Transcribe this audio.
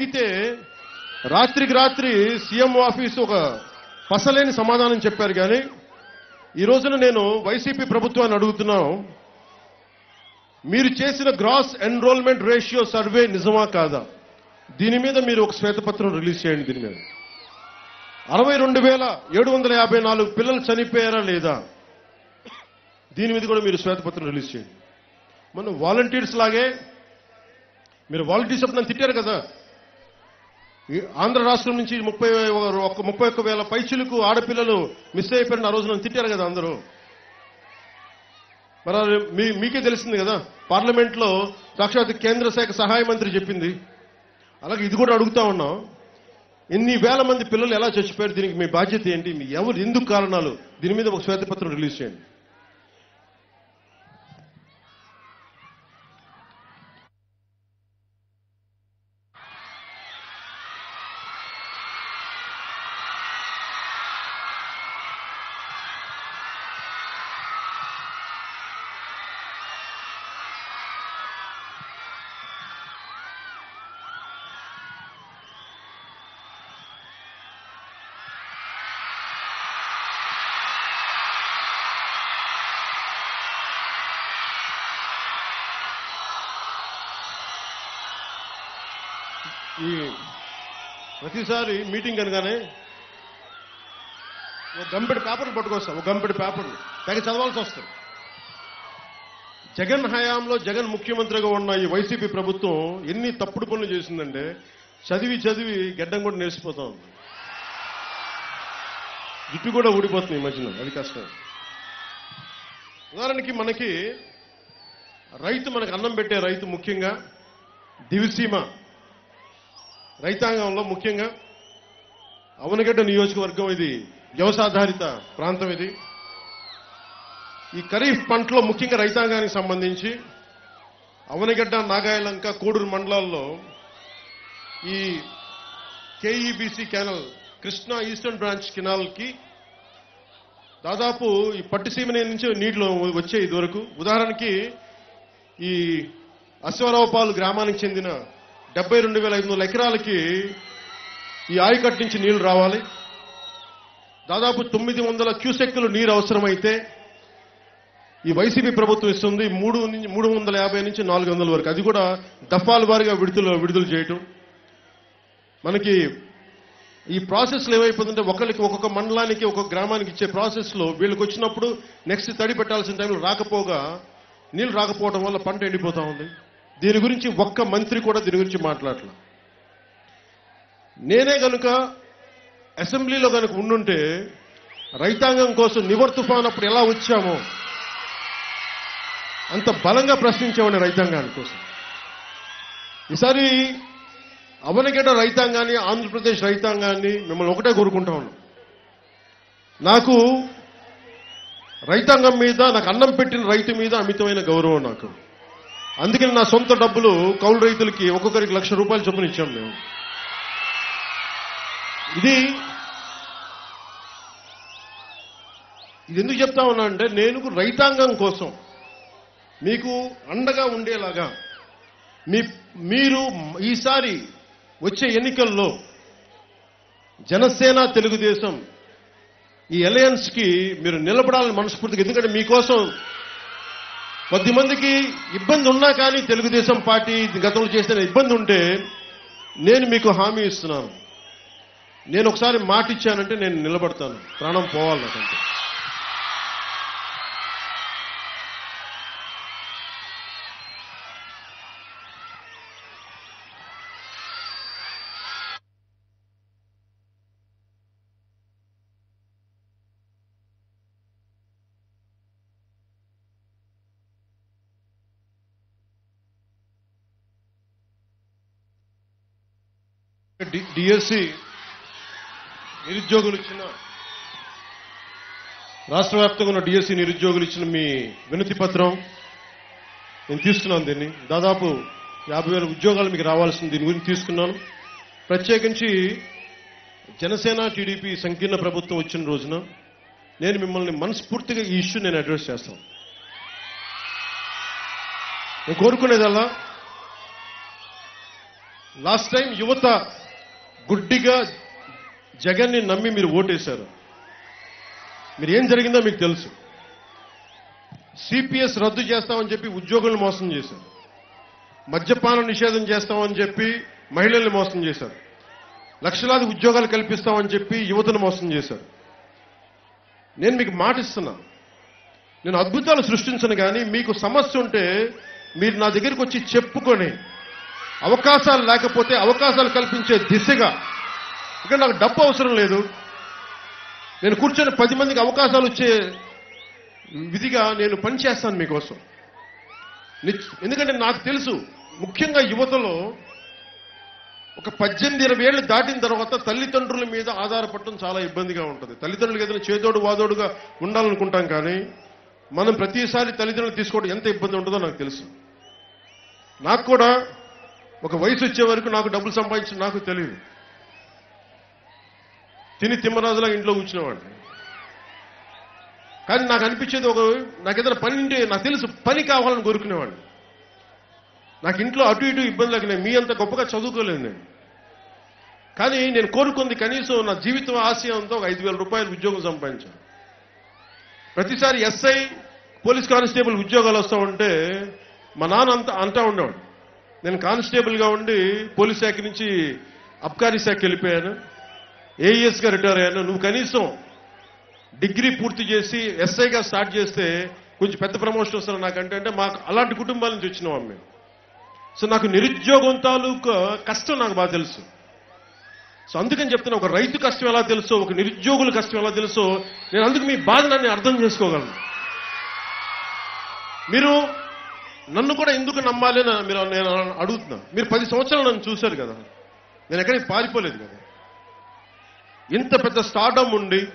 అడిగితే రాత్రికి రాత్రి సీఎం ఆఫీస్ ఒక పసలేని సమాధానం చెప్పారు కానీ ఈ రోజున నేను వైసీపీ ప్రభుత్వాన్ని అడుగుతున్నాను మీరు చేసిన గ్రాస్ ఎన్రోల్మెంట్ రేషియో సర్వే నిజమా కాదా? దీని మీద మీరు ఒక శ్వేతపత్రం రిలీజ్ చేయండి దీని మీద. అరవై రెండు వేల ఏడు వందల యాభై నాలుగు పిల్లలు చనిపోయారా లేదా? దీని మీద కూడా మీరు శ్వేతపత్రం రిలీజ్ చేయండి. మన వాలంటీర్స్ లాగే మీరు వాలంటీర్స్ అప్పుడు నన్ను తిట్టారు కదా? ఆంధ్ర రాష్ట్రం నుంచి ముప్పై ఒక ముప్పై ఒక్క వేల పైచులకు ఆడపిల్లలు మిస్ అయిపోయిన ఆ రోజు నన్ను తిట్టారు కదా అందరూ. మరి మీ మీకే తెలిసింది కదా పార్లమెంట్లో సాక్షాత్ కేంద్ర శాఖ సహాయ మంత్రి చెప్పింది. అలాగే ఇది కూడా అడుగుతా ఉన్నాం. ఇన్ని వేల మంది పిల్లలు ఎలా చచ్చిపోయారు? దీనికి మీ బాధ్యత ఏంటి? మీ ఎవరు? ఎందుకు కారణాలు? దీని మీద ఒక శ్వేతపత్రం రిలీజ్ చేయండి. ఈ ప్రతిసారి మీటింగ్ అనగానే ఒక గంపెడు పేపర్లు పట్టుకొస్తాం ఒక గంపెడు పేపర్లు. తెగ చదవాల్సి వస్తుంది. జగన్ హయాంలో జగన్ ముఖ్యమంత్రిగా ఉన్న ఈ వైసీపీ ప్రభుత్వం ఎన్ని తప్పుడు పనులు చేసిందంటే చదివి చదివి గడ్డం కూడా నేర్చిపోతా ఉంది. జుట్టు కూడా ఊడిపోతుంది ఈ మధ్యన అది కష్టం. ఉదాహరణకి మనకి రైతు మనకు అన్నం పెట్టే రైతు ముఖ్యంగా దివిసీమ. రైతాంగంలో ముఖ్యంగా అవనగడ్డ నియోజకవర్గం ఇది వ్యవసాయాధారిత ప్రాంతం ఇది. ఈ ఖరీఫ్ పంటలో ముఖ్యంగా రైతాంగానికి సంబంధించి అవనగడ్డ నాగాయలంక కోడూరు మండలాల్లో ఈ KEBC canal Krishna eastern branch కెనాల్కి దాదాపు ఈ పట్టిసీమ నుంచి నీటిలో వచ్చే ఇదివరకు. ఉదాహరణకి ఈ అశ్వరావుపాలు గ్రామానికి చెందిన డెబ్బై రెండు వేల ఐదు వందల ఎకరాలకి ఈ ఆయకట్ నుంచి నీళ్ళు రావాలి. దాదాపు తొమ్మిది వందల క్యూసెక్కులు నీరు అవసరమైతే ఈ వైసీపీ ప్రభుత్వం ఇస్తుంది మూడు నుంచి మూడు వందల యాభై నుంచి నాలుగు వందల వరకు. అది కూడా దఫాల వారిగా విడుదల విడుదల చేయటం. మనకి ఈ ప్రాసెస్లో ఏమైపోతుందంటే ఒకరికి ఒక్కొక్క మండలానికి ఒక్కొక్క గ్రామానికి ఇచ్చే ప్రాసెస్లో వీళ్ళకి వచ్చినప్పుడు నెక్స్ట్ తడి పెట్టాల్సిన టైంలో రాకపోగా నీళ్ళు రాకపోవడం వల్ల పంట ఎండిపోతా ఉంది. దీని గురించి ఒక్క మంత్రి కూడా దీని గురించి మాట్లాడలే. నేనే కనుక అసెంబ్లీలో కనుక ఉండుంటే రైతాంగం కోసం నివర్ తుఫాన్ అప్పుడు ఎలా వచ్చామో అంత బలంగా ప్రశ్నించేవాడిని రైతాంగాని కోసం. ఈసారి అవనగడ్డ రైతాంగాన్ని ఆంధ్రప్రదేశ్ రైతాంగాన్ని మిమ్మల్ని ఒకటే కోరుకుంటా ఉన్నాం. నాకు రైతాంగం మీద నాకు అన్నం పెట్టిన రైతు మీద అమితమైన గౌరవం నాకు. అందుకని నా సొంత డబ్బులు కౌలు రైతులకి ఒక్కొక్కరికి లక్ష రూపాయలు చొప్పున ఇచ్చాం మేము. ఇది ఇది ఎందుకు చెప్తా ఉన్నా అంటే నేను రైతాంగం కోసం మీకు అండగా ఉండేలాగా మీ మీరు ఈసారి వచ్చే ఎన్నికల్లో జనసేన తెలుగుదేశం ఈ అలయన్స్కి మీరు నిలబడాలని మనస్ఫూర్తిగా ఎందుకంటే మీకోసం కొద్ది మందికి ఇబ్బంది ఉన్నా కానీ తెలుగుదేశం పార్టీ గతంలో చేసిన ఇబ్బంది ఉంటే నేను మీకు హామీ ఇస్తున్నాను. నేను ఒకసారి మాట ఇచ్చానంటే నేను నిలబడతాను. ప్రాణం పోవాలి నాకంటే. డిఎస్సి నిరుద్యోగులు ఇచ్చిన రాష్ట్ర వ్యాప్తంగా ఉన్న డిఎస్సి నిరుద్యోగులు ఇచ్చిన మీ వినతి పత్రం నేను తీసుకున్నాను దీన్ని. దాదాపు యాభై వేల ఉద్యోగాలు మీకు రావాల్సింది దీని గురించి తీసుకున్నాను. ప్రత్యేకించి జనసేన టీడీపీ సంకీర్ణ ప్రభుత్వం వచ్చిన రోజున నేను మిమ్మల్ని మనస్ఫూర్తిగా ఈ ఇష్యూ నేను అడ్రస్ చేస్తాను. నేను కోరుకునేదల్లా లాస్ట్ టైం యువత గుడ్డిగా జగన్ని నమ్మి మీరు ఓటేశారు. మీరు ఏం జరిగిందో మీకు తెలుసు. సిపిఎస్ రద్దు చేస్తామని చెప్పి ఉద్యోగులను మోసం చేశారు. మద్యపాన నిషేధం చేస్తామని చెప్పి మహిళల్ని మోసం చేశారు. లక్షలాది ఉద్యోగాలు కల్పిస్తామని చెప్పి యువతను మోసం చేశారు. నేను మీకు మాటిస్తున్నా నేను అద్భుతాలు సృష్టించను కానీ మీకు సమస్య ఉంటే మీరు నా దగ్గరికి వచ్చి చెప్పుకొని అవకాశాలు లేకపోతే అవకాశాలు కల్పించే దిశగా. ఇక్కడ నాకు డబ్బు అవసరం లేదు. నేను కూర్చొని పది మందికి అవకాశాలు వచ్చే విధిగా నేను పనిచేస్తాను మీకోసం. ఎందుకంటే నాకు తెలుసు ముఖ్యంగా యువతలో ఒక పద్దెనిమిది ఇరవై ఏళ్ళు దాటిన తర్వాత తల్లిదండ్రుల మీద ఆధారపడటం చాలా ఇబ్బందిగా ఉంటుంది. తల్లిదండ్రులకు ఏదైనా చేదోడు వాదోడుగా ఉండాలనుకుంటాం కానీ మనం ప్రతిసారి తల్లిదండ్రులు తీసుకోవడం ఎంత ఇబ్బంది ఉంటుందో నాకు తెలుసు. నాకు కూడా ఒక వయసు వచ్చే వరకు నాకు డబ్బులు సంపాదించడం నాకు తెలియదు. తిని తిమ్మరాజులా ఇంట్లో కూర్చునేవాడిని. కానీ నాకు అనిపించేది ఒక నాకు ఏదైనా పని ఉంటే నాకు తెలుసు పని కావాలని కోరుకునేవాడిని. నాకు ఇంట్లో అటు ఇటు ఇబ్బంది నేను మీ అంత గొప్పగా చదువుకోలేదు నేను. కానీ నేను కోరుకుంది కనీసం నా జీవితం ఆశయంతో ఒక ఐదు వేల రూపాయలు ఉద్యోగం సంపాదించాను. ప్రతిసారి ఎస్ఐ పోలీస్ కానిస్టేబుల్ ఉద్యోగాలు వస్తా ఉంటే మా నాన్న అంతా అంటా ఉండేవాడు. నేను కానిస్టేబుల్గా ఉండి పోలీస్ శాఖ నుంచి అబ్కారీ శాఖకి వెళ్ళిపోయాను. ఏఈఎస్గా రిటైర్ అయ్యాను. నువ్వు కనీసం డిగ్రీ పూర్తి చేసి ఎస్ఐగా స్టార్ట్ చేస్తే కొంచెం పెద్ద ప్రమోషన్ వస్తారు నాకంటే. అంటే మాకు అలాంటి కుటుంబాల నుంచి వచ్చినాం మేము సో నాకు నిరుద్యోగం తాలూకు కష్టం నాకు బాగా తెలుసు. సో అందుకని చెప్తున్నా ఒక రైతు కష్టం ఎలా తెలుసో ఒక నిరుద్యోగుల కష్టం ఎలా తెలుసో నేను అందుకు మీ బాధ నన్ను అర్థం చేసుకోగలను. మీరు నన్ను కూడా ఎందుకు నమ్మాలి అని మీరు నేను అడుగుతున్నా మీరు పది సంవత్సరాలు నన్ను చూశారు కదా. నేను ఎక్కడికి పారిపోలేదు కదా. ఇంత పెద్ద స్టార్డమ్ ఉండి